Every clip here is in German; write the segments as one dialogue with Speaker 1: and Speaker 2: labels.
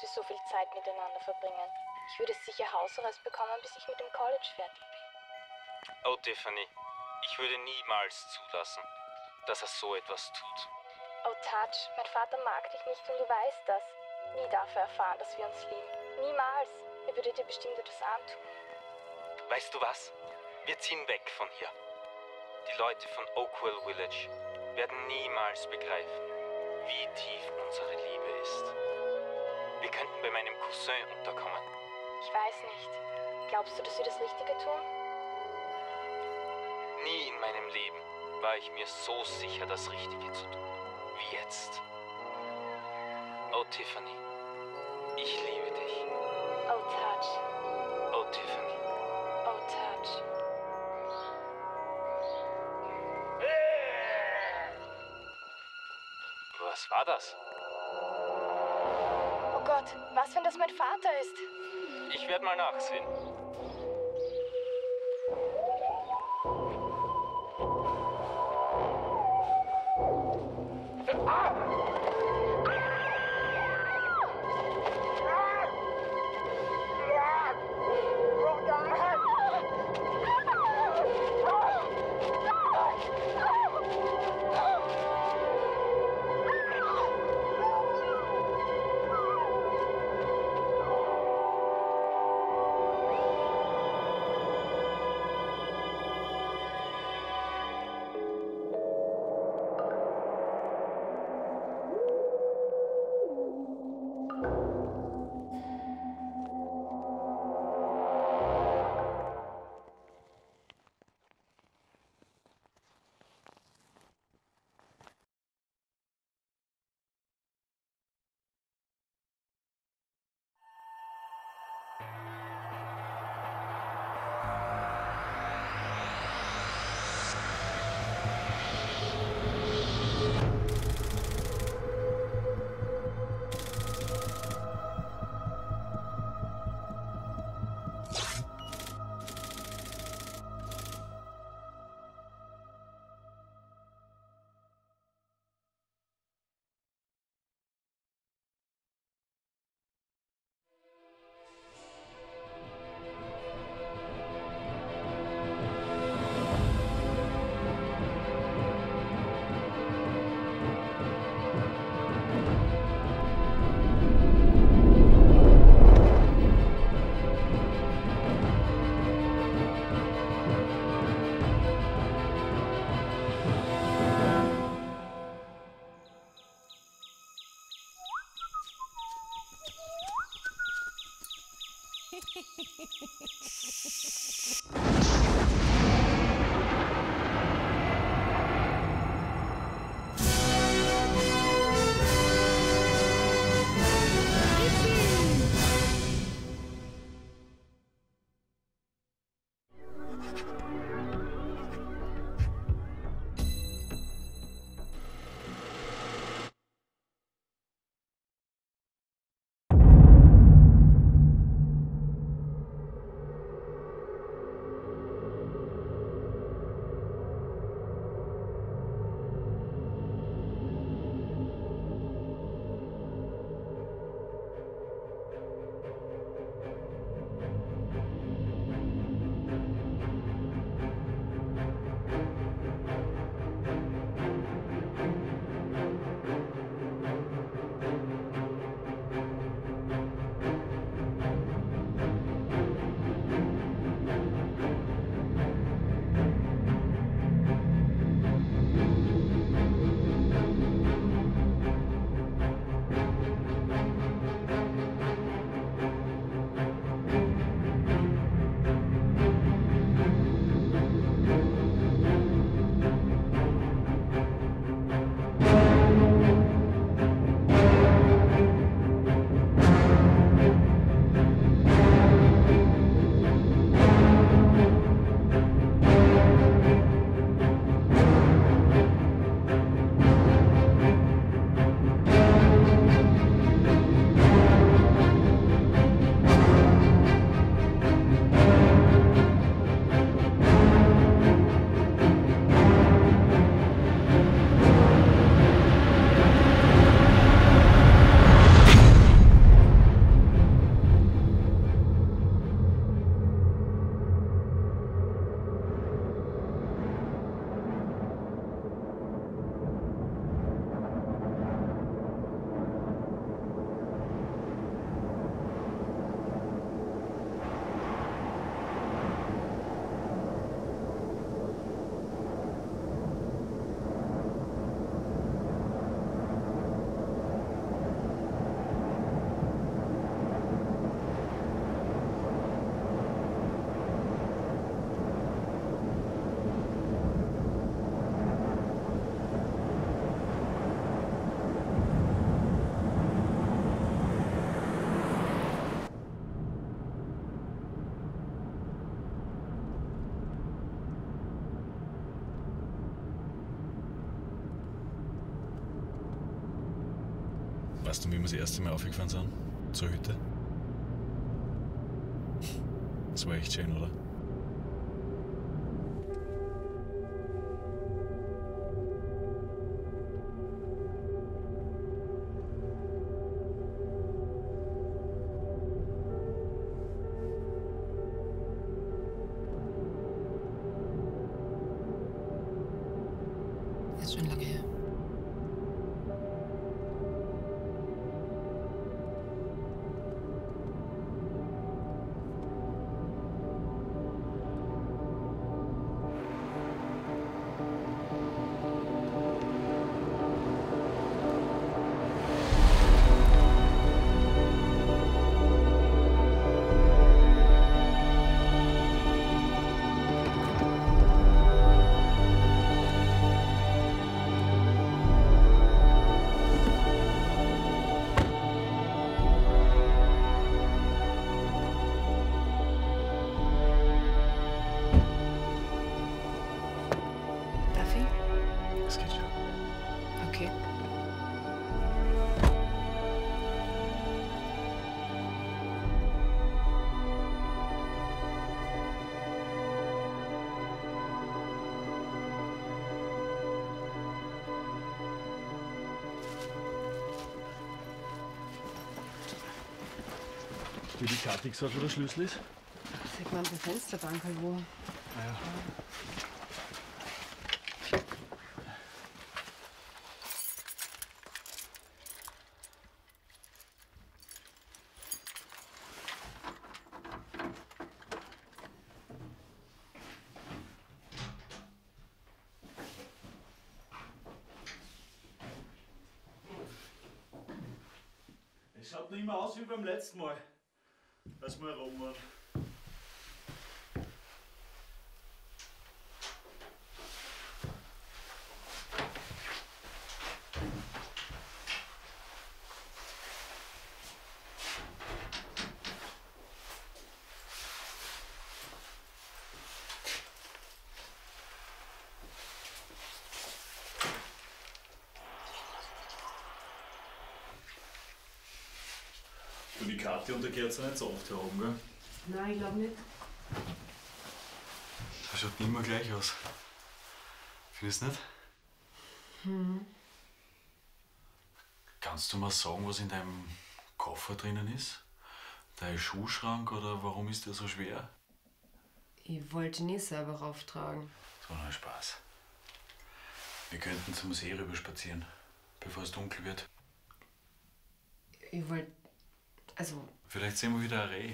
Speaker 1: dass wir so viel Zeit miteinander verbringen. Ich würde sicher Hausarrest bekommen, bis ich mit dem College fertig bin.
Speaker 2: Oh, Tiffany, ich würde niemals zulassen, dass er so etwas tut.
Speaker 1: Oh, Touch, mein Vater mag dich nicht und du weißt das. Nie darf er erfahren, dass wir uns lieben. Niemals. Er würde dir bestimmt etwas antun.
Speaker 2: Weißt du was? Wir ziehen weg von hier. Die Leute von Oakville Village werden niemals begreifen, wie tief unsere Liebe ist. Wir könnten bei meinem Cousin unterkommen.
Speaker 1: Ich weiß nicht. Glaubst du, dass wir das Richtige tun?
Speaker 2: Nie in meinem Leben war ich mir so sicher, das Richtige zu tun, wie jetzt. Oh, Tiffany, ich liebe dich.
Speaker 1: Oh, Touch.
Speaker 2: Oh, Tiffany.
Speaker 1: Oh, Touch.
Speaker 2: Was war das?
Speaker 1: Was, wenn das mein Vater ist?
Speaker 2: Ich werde mal nachsehen.
Speaker 3: Weißt du, wie wir das erste Mal aufgefahren sind? Zur Hütte? Das war echt schön, oder? Wie die Kathi gesagt, wo der Schlüssel ist?
Speaker 4: Sieht man am Fensterbank wo.
Speaker 5: Es schaut nicht mehr aus wie beim letzten Mal, als wir rum waren. Kathi und der Gerd sind nicht so oft herum, gell?
Speaker 4: Nein, ich glaube nicht.
Speaker 3: Das schaut immer gleich aus. Findest du nicht? Kannst du mal sagen, was in deinem Koffer drinnen ist? Dein Schuhschrank oder warum ist der so schwer?
Speaker 4: Ich wollte ihn nicht selber rauftragen.
Speaker 3: Das war nur ein Spaß. Wir könnten zum See rüber spazieren, bevor es dunkel wird.
Speaker 4: Ich wollte. Also,
Speaker 3: Vielleicht sehen wir wieder ein Reh.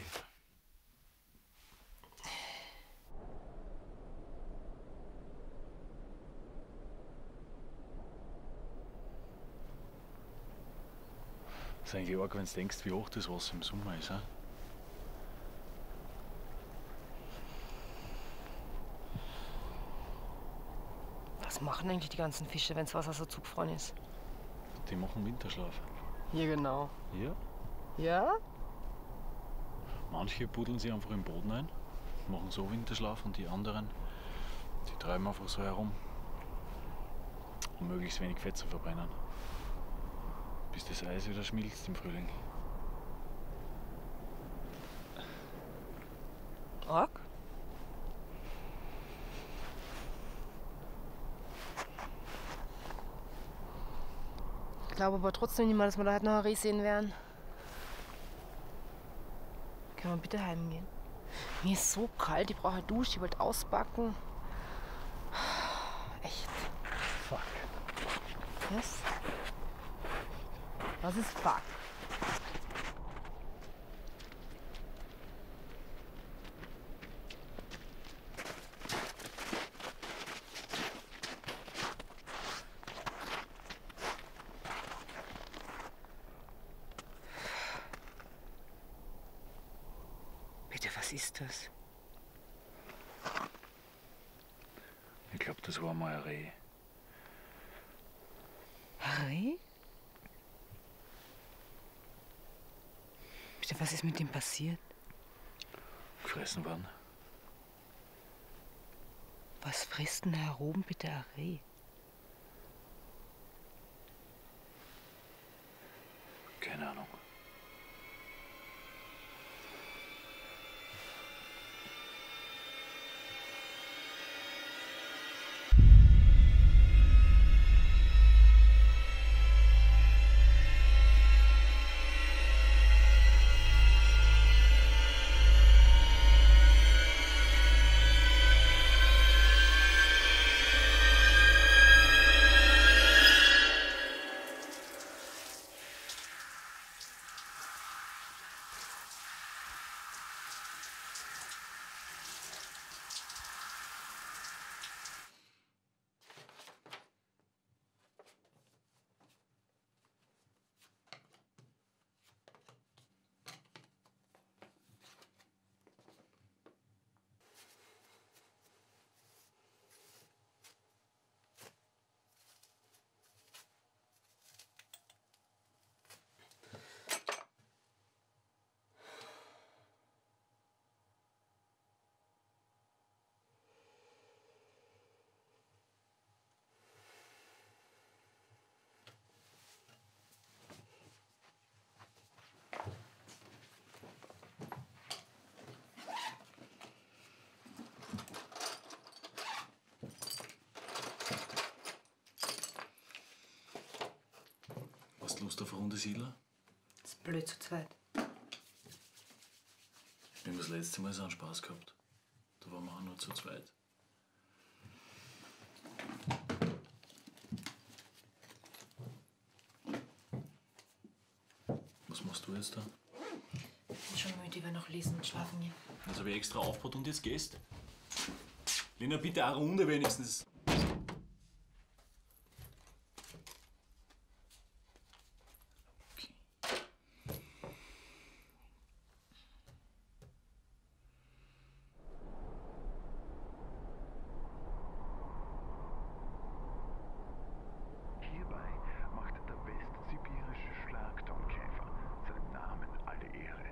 Speaker 3: Das ist eigentlich arg, wenn du denkst, wie hoch das Wasser im Sommer ist. He?
Speaker 4: was machen eigentlich die ganzen Fische, wenn das Wasser so zugefroren ist?
Speaker 3: Die machen Winterschlaf.
Speaker 4: Ja, genau.
Speaker 3: Ja.
Speaker 4: Ja?
Speaker 3: Manche buddeln sich einfach im Boden ein, machen so Winterschlaf und die anderen, die treiben einfach so herum, um möglichst wenig Fett zu verbrennen. Bis das Eis wieder schmilzt im Frühling.
Speaker 4: Org? Ich glaube aber trotzdem nicht mal, dass wir da halt noch ein Reh sehen werden. Können wir bitte heimgehen? Mir ist so kalt, ich brauche eine Dusche, ich wollte ausbacken. Echt.
Speaker 3: Fuck.
Speaker 4: Was? Was ist fuck? Bitte, was ist das?
Speaker 3: Ich glaube, das war mal ein Reh.
Speaker 4: Harry? Bitte, was ist mit ihm passiert?
Speaker 3: Gefressen worden.
Speaker 4: Was frisst denn da oben bitte ein Reh?
Speaker 3: Hast du Lust auf eine Runde Siedler?
Speaker 4: Das ist blöd zu zweit.
Speaker 3: Wir haben das letzte Mal so einen Spaß gehabt. Da waren wir auch nur zu zweit. Was machst du jetzt da?
Speaker 4: Ich bin schon müde, ich will noch lesen und schlafen gehen.
Speaker 3: Das habe ich extra aufgebaut und jetzt gehst. Lena, bitte eine Runde wenigstens. Okay.
Speaker 6: Hierbei macht der westsibirische Schlagdornkäfer seinem Namen alle Ehre.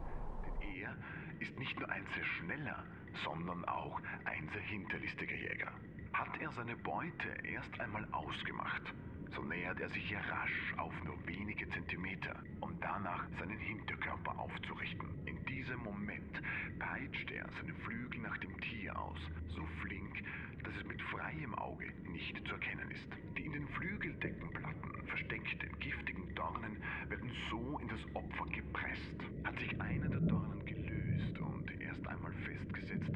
Speaker 6: Denn er ist nicht nur ein sehr schneller, sondern auch ein sehr hinterlistiger Jäger. Hat er seine Beute erst einmal ausgemacht, so nähert er sich ja rasch auf nur wenige Zentimeter, um danach seinen Hinterkörper aufzurichten. In diesem Moment peitscht er seine Flügel nach dem Tier aus, so flink, dass es mit freiem Auge nicht zu erkennen ist. Die in den Flügeldeckenplatten versteckten giftigen Dornen werden so in das Opfer gepresst. Hat sich einer der Dornen gelöst und erst einmal festgesetzt,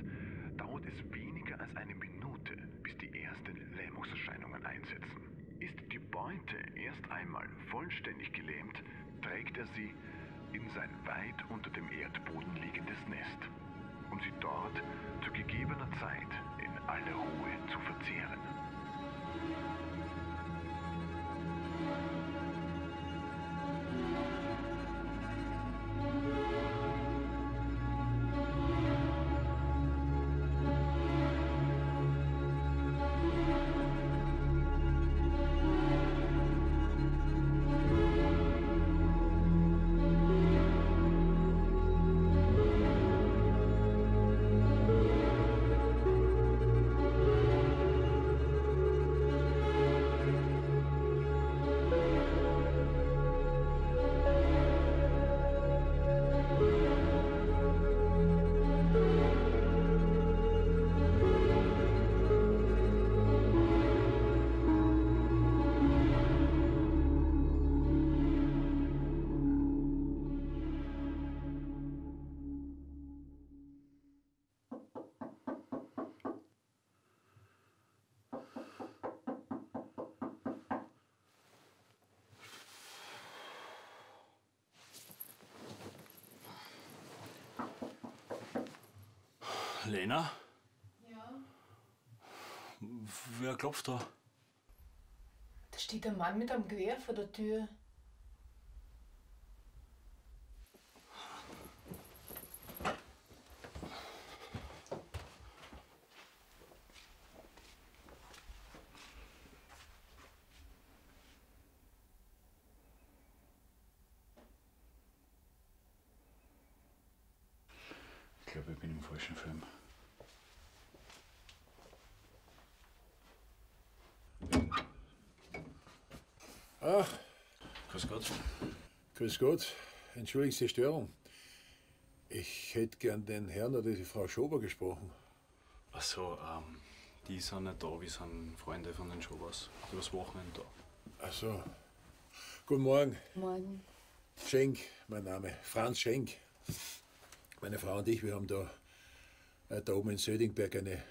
Speaker 6: dauert es weniger als eine Minute, bis die ersten Lähmungserscheinungen einsetzen. Ist die Beute erst einmal vollständig gelähmt, trägt er sie in sein weit unter dem Erdboden liegendes Nest, um sie dort zu gegebener Zeit in aller Ruhe zu verzehren.
Speaker 3: Lena? Ja? Wer klopft da?
Speaker 4: Da steht ein Mann mit einem Gewehr vor der Tür.
Speaker 3: Ich glaube, ich bin im falschen Film.
Speaker 7: Ach,
Speaker 3: Grüß Gott.
Speaker 7: Grüß Gott, entschuldigen Sie die Störung. Ich hätte gern den Herrn oder die Frau Schober gesprochen.
Speaker 3: Ach so, ähm, die sind nicht da, wir sind Freunde von den Schobers. Übers Wochenende da.
Speaker 7: Ach so. Guten Morgen.
Speaker 4: Morgen.
Speaker 7: Schenk, mein Name. Franz Schenk. Meine Frau und ich, wir haben da, äh, da oben in Södingberg eine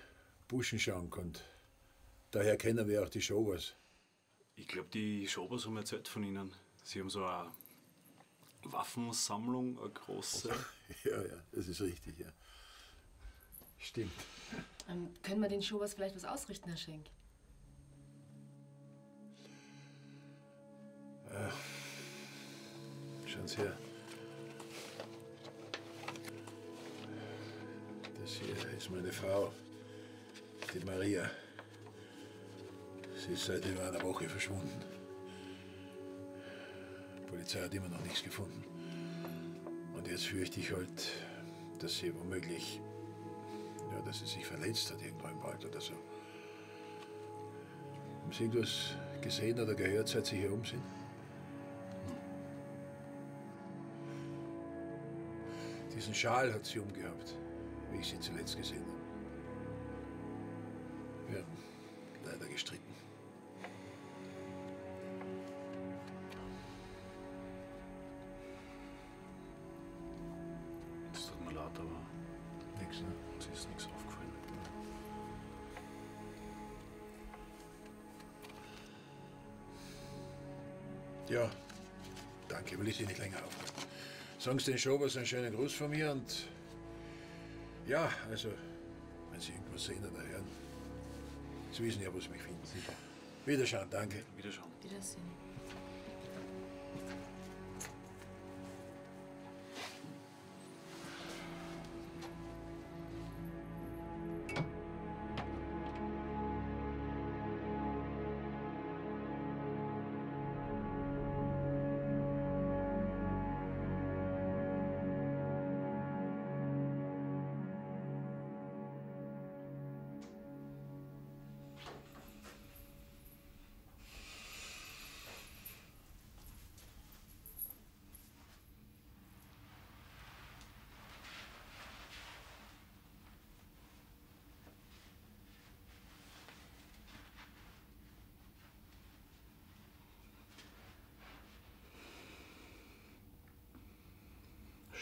Speaker 7: Buschenschank und daher kennen wir auch die Schobers.
Speaker 3: Ich glaube, die Schobers haben erzählt von ihnen. Sie haben so eine Waffensammlung, eine große.
Speaker 7: Ja, ja, das ist richtig, ja. Stimmt.
Speaker 4: Ähm, können wir den Schobers vielleicht was ausrichten, Herr Schenk?
Speaker 7: Schauen Sie her. Das hier ist meine Frau, die Maria. Sie ist seit über einer Woche verschwunden. Die Polizei hat immer noch nichts gefunden. Und jetzt fürchte ich halt, dass sie womöglich, ja, dass sie sich verletzt hat irgendwo im Wald oder so. Haben Sie irgendwas gesehen oder gehört, seit Sie hier oben sind? Diesen Schal hat sie umgehabt, wie ich sie zuletzt gesehen habe. Sagen Sie den Schobers einen schönen Gruß von mir und ja, also, wenn Sie irgendwas sehen oder hören, Sie wissen ja, wo Sie mich finden. Wiederschauen, danke.
Speaker 3: Wiederschauen.
Speaker 4: Wiedersehen.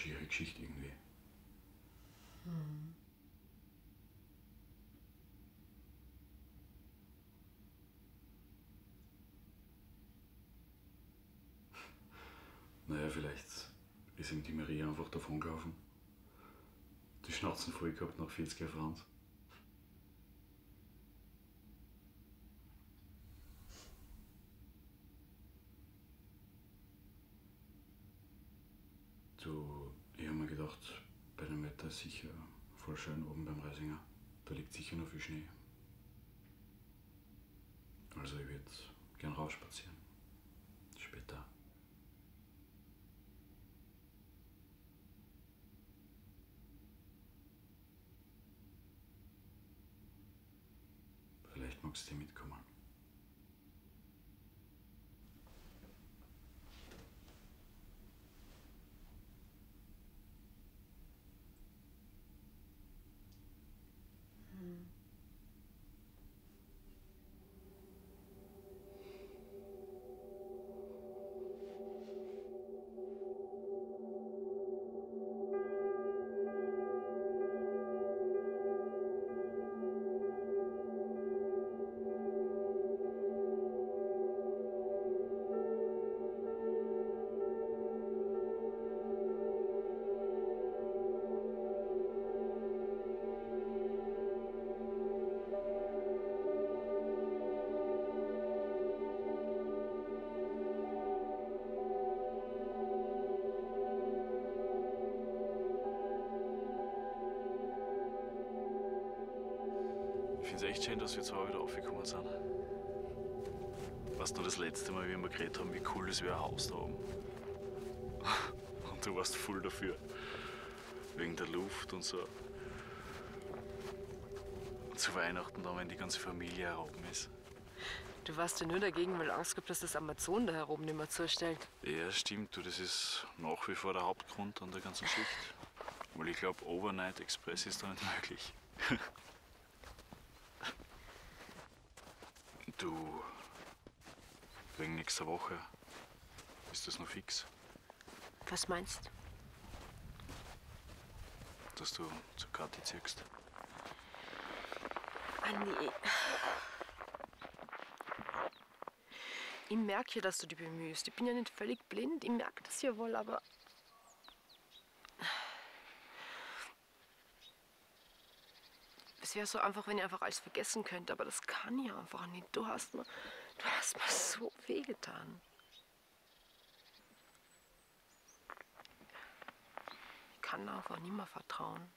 Speaker 3: Schiere Geschichte irgendwie. Naja, vielleicht ist ihm die Maria einfach davon gelaufen. Die Schnauzen voll gehabt nach 40 Jahren Franz. Du, ich hab mir gedacht, bei dem Wetter ist sicher voll schön oben beim Reisinger. Da liegt sicher noch viel Schnee. Also ich würde gern rausspazieren. Später. Vielleicht magst du mitkommen. Finde es echt schön, dass wir zwei wieder aufgekommen sind. Weißt du, das letzte Mal, wie wir geredet haben, wie cool es wäre, ein Haus da oben. Und du warst voll dafür. Wegen der Luft und so. Und zu Weihnachten dann, wenn die ganze Familie heroben ist.
Speaker 4: Du warst ja nur dagegen, weil du Angst gehabt dass das Amazon da herum nicht mehr zustellt.
Speaker 3: Ja, stimmt, du, das ist nach wie vor der Hauptgrund an der ganzen Geschichte. Weil ich glaube, Overnight Express ist da nicht möglich. du, wegen nächster Woche ist das noch fix,
Speaker 4: Was meinst du?
Speaker 3: dass du zur Kathi ziehst.
Speaker 4: Andi. Ich merke ja, dass du dich bemühst. Ich bin ja nicht völlig blind. Ich merke das ja wohl, aber. Es wäre so einfach, wenn ich einfach alles vergessen könnte, aber das kann ich einfach nicht. Du hast mir, du hast mir so wehgetan. Ich kann einfach nicht mehr vertrauen.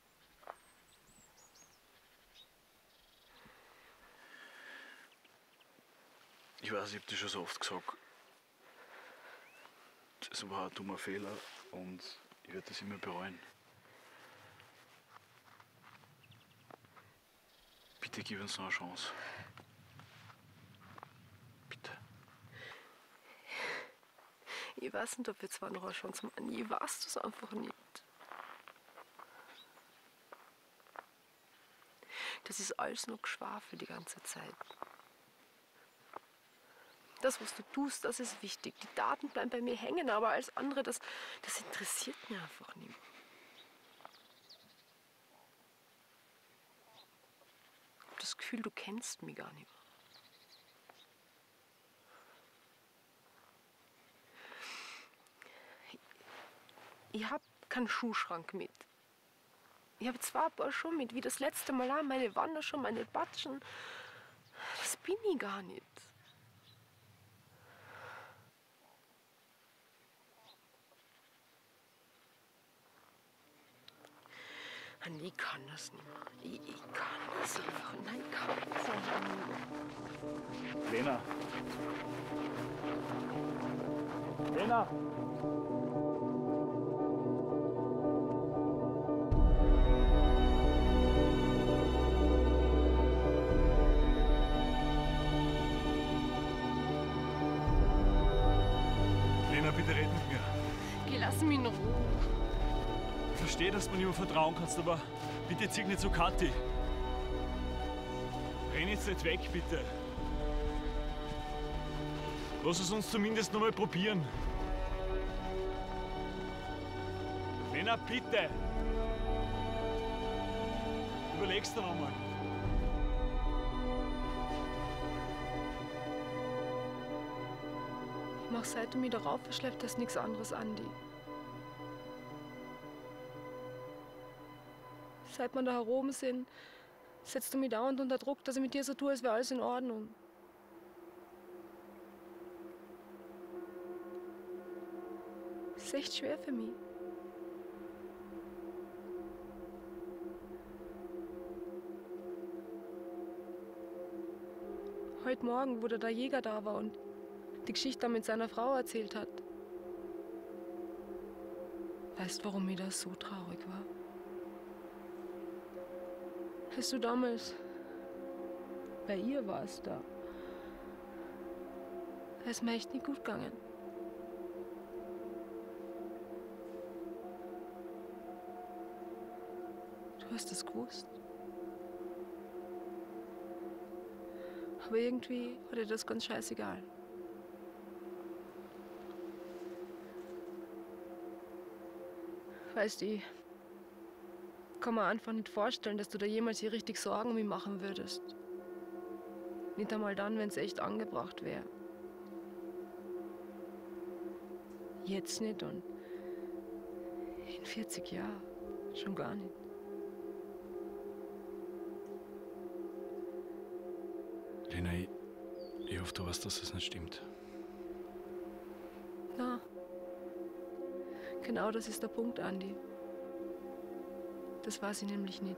Speaker 3: Ich weiß, ich hab dir schon so oft gesagt, das war ein dummer Fehler und ich werde das immer bereuen. Bitte gib uns noch eine Chance.
Speaker 4: Ich weiß nicht, ob wir zwar noch eine Chance haben. Ich weiß das einfach nicht. Das ist alles nur Geschwafel die ganze Zeit. Das, was du tust, das ist wichtig. Die Daten bleiben bei mir hängen, aber alles andere, das, das interessiert mich einfach nicht. Ich habe das Gefühl, du kennst mich gar nicht. Ich hab keinen Schuhschrank mit. Ich habe zwar ein paar schon mit, wie das letzte Mal auch, meine Wanderschuhe, meine Batschen. Das bin ich gar nicht. Mann, ich kann das nicht mehr. Ich, ich kann das einfach. Nein, ich kann das einfach nicht mehr.
Speaker 3: Lena! Lena,
Speaker 4: mich in Ruhe.
Speaker 3: Ich verstehe, dass du mehr vertrauen kannst, aber bitte zieh nicht zu Kathi. Renn jetzt nicht weg, bitte. Lass es uns zumindest noch mal probieren. Lena, bitte! Überlegst du noch mal.
Speaker 4: Ich mach seit du mich darauf verschleppt hast, nichts anderes, Andi. Seit wir da heroben sind, setzt du mich dauernd unter Druck, dass ich mit dir so tue, als wäre alles in Ordnung. Das ist echt schwer für mich. Heute Morgen, wo da der Jäger da war und die Geschichte mit seiner Frau erzählt hat. Weißt, warum mir das so traurig war? Als du damals bei ihr warst da. Da ist mir echt nicht gut gegangen. Du hast es gewusst. Aber irgendwie war dir das ganz scheißegal. Weißt du, kann mir einfach nicht vorstellen, dass du da jemals hier richtig Sorgen um mich machen würdest. Nicht einmal dann, wenn es echt angebracht wäre. Jetzt nicht und in 40 Jahren schon gar nicht.
Speaker 3: Lena, ich, ich hoffe, du weißt, dass das nicht stimmt.
Speaker 4: Na, genau das ist der Punkt, Andi. Das war sie nämlich nicht.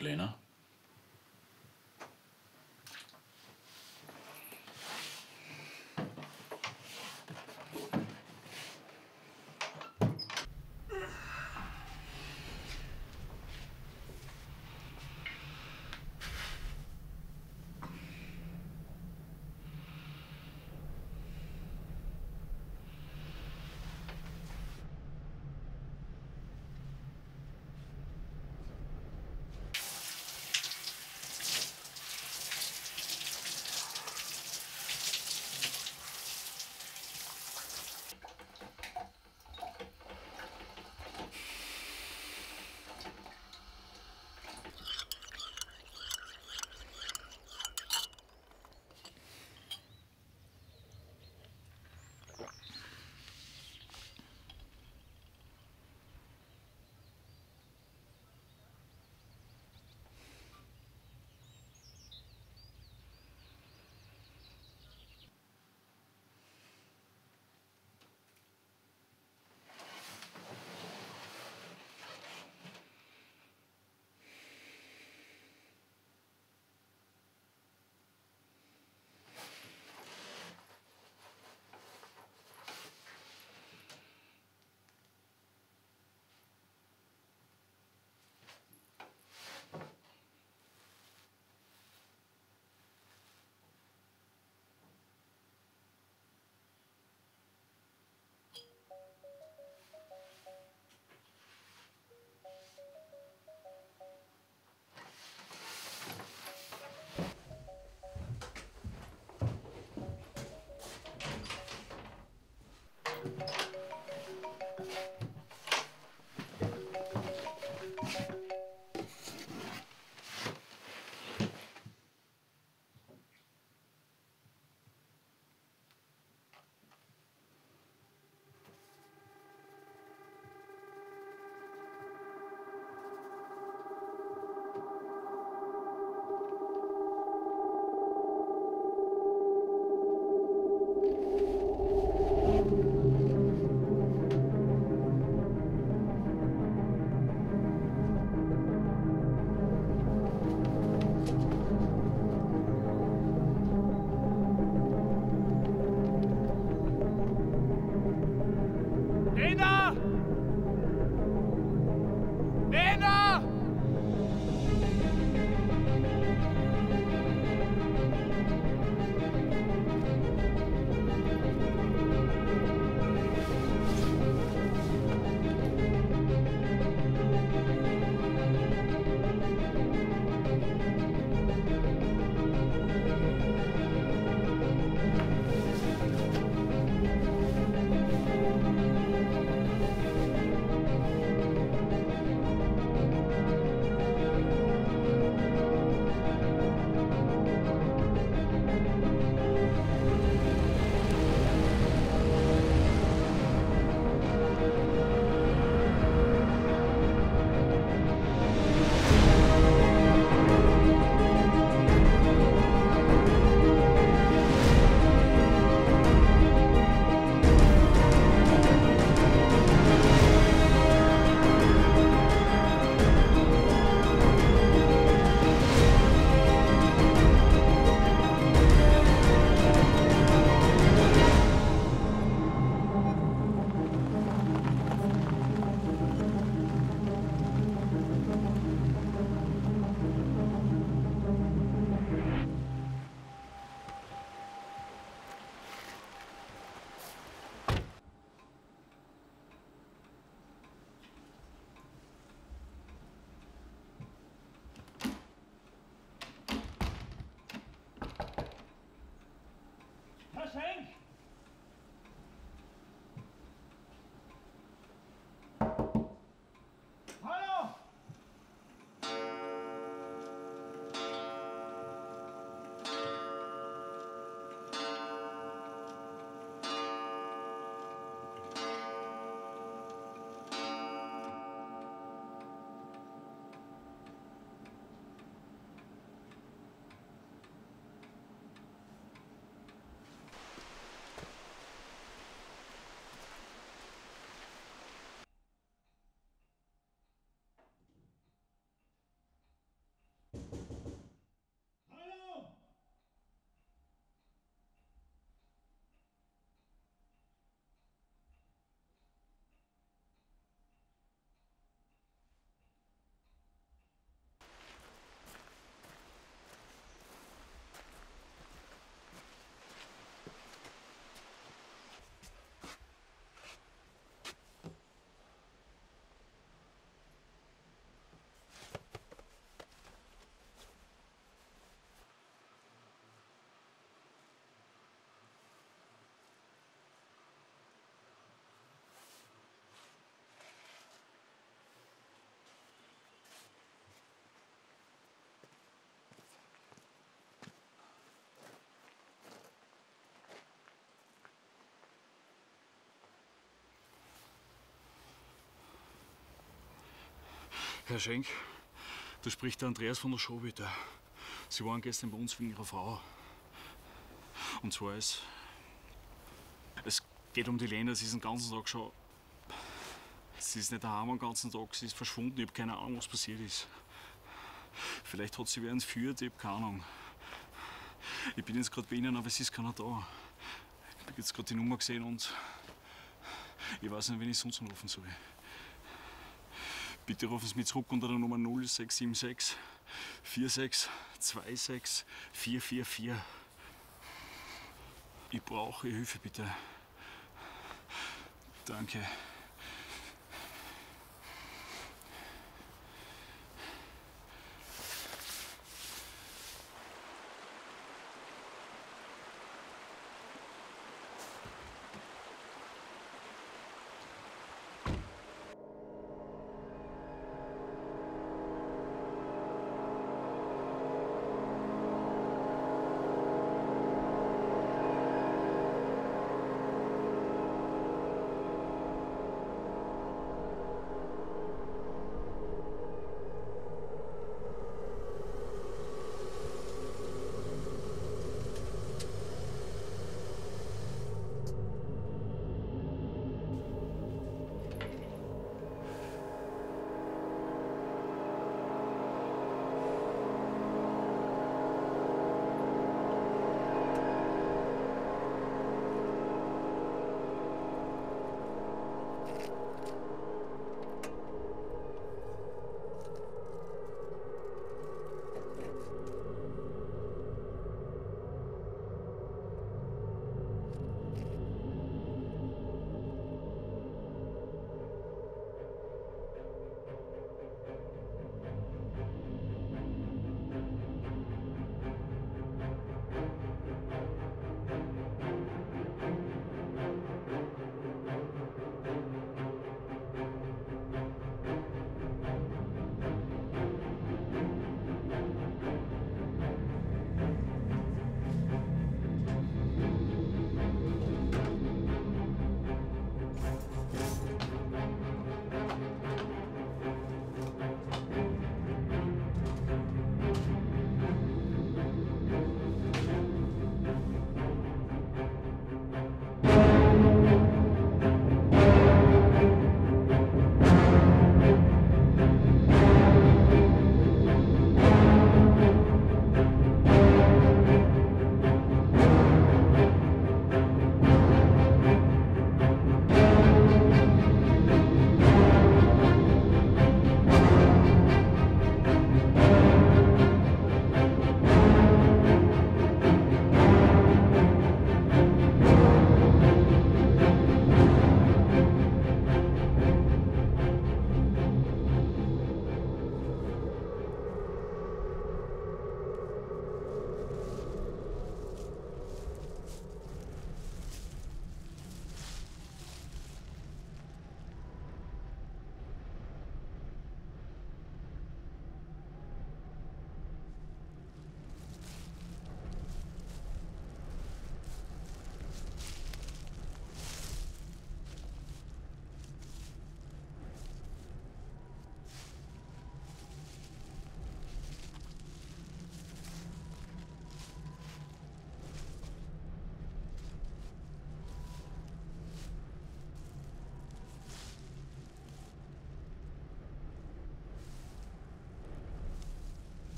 Speaker 3: Lena? Herr Schenk, da spricht der Andreas von der Schobita. Sie waren gestern bei uns wegen Ihrer Frau. Und zwar ist. Es geht um die Lena, sie ist den ganzen Tag schon. Sie ist nicht daheim den ganzen Tag, sie ist verschwunden, ich habe keine Ahnung, was passiert ist. Vielleicht hat sie wer entführt, ich habe keine Ahnung. Ich bin jetzt gerade bei Ihnen, aber es ist keiner da. Ich habe jetzt gerade die Nummer gesehen und. Ich weiß nicht, wen ich sonst anrufen soll. Bitte rufen Sie mich zurück unter der Nummer 0676 46 26 444. Ich brauche Hilfe, bitte. Danke.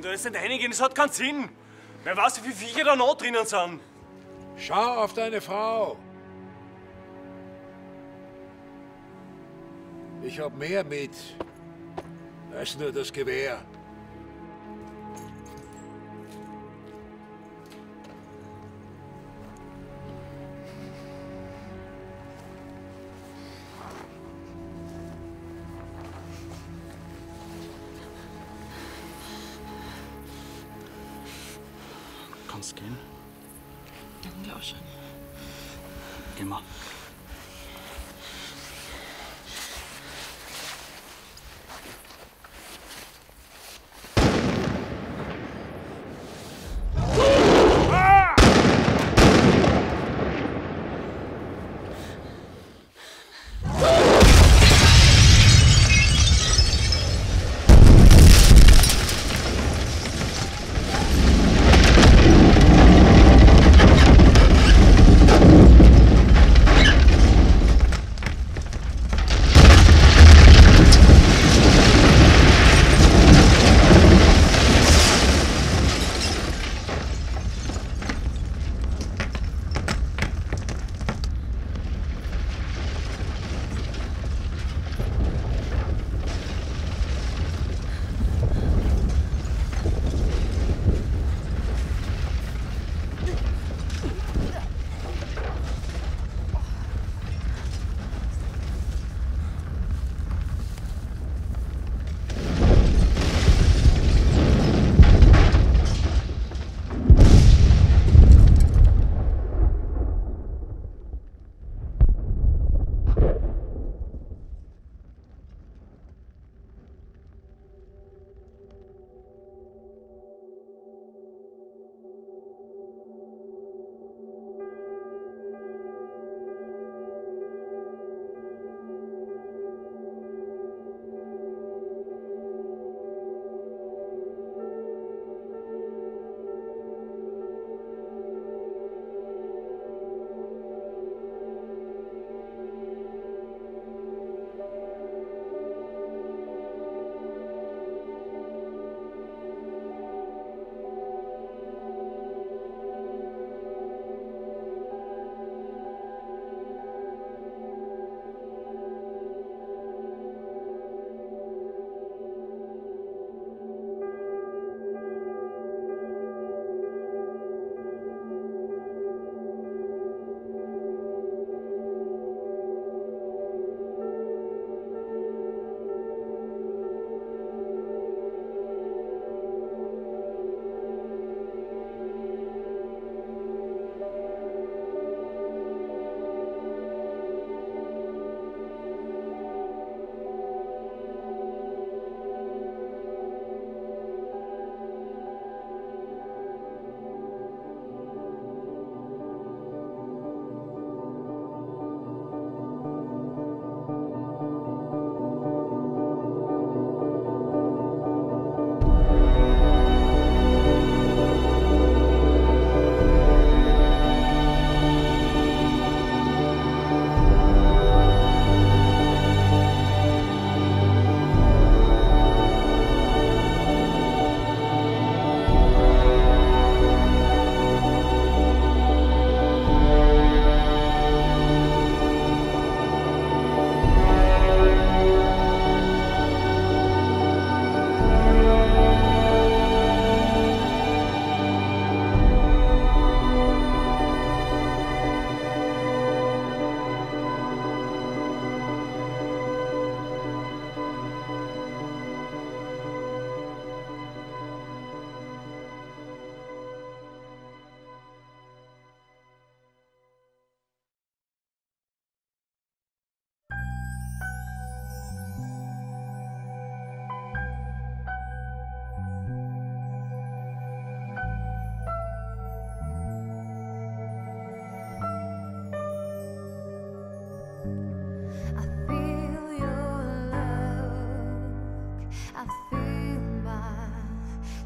Speaker 5: Können da jetzt nicht reingehen, das hat keinen Sinn. Wer weiß, wie viele Viecher da noch drinnen sind.
Speaker 7: Schau auf deine Frau! Ich hab mehr mit als nur das Gewehr.
Speaker 4: Danke auch schon.
Speaker 3: Immer.
Speaker 7: Wer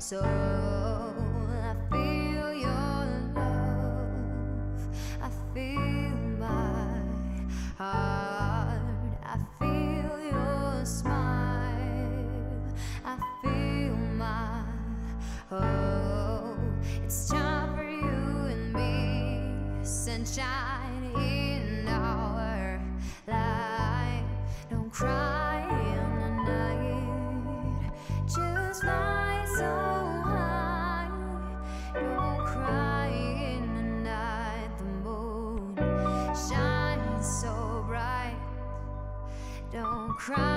Speaker 8: so cry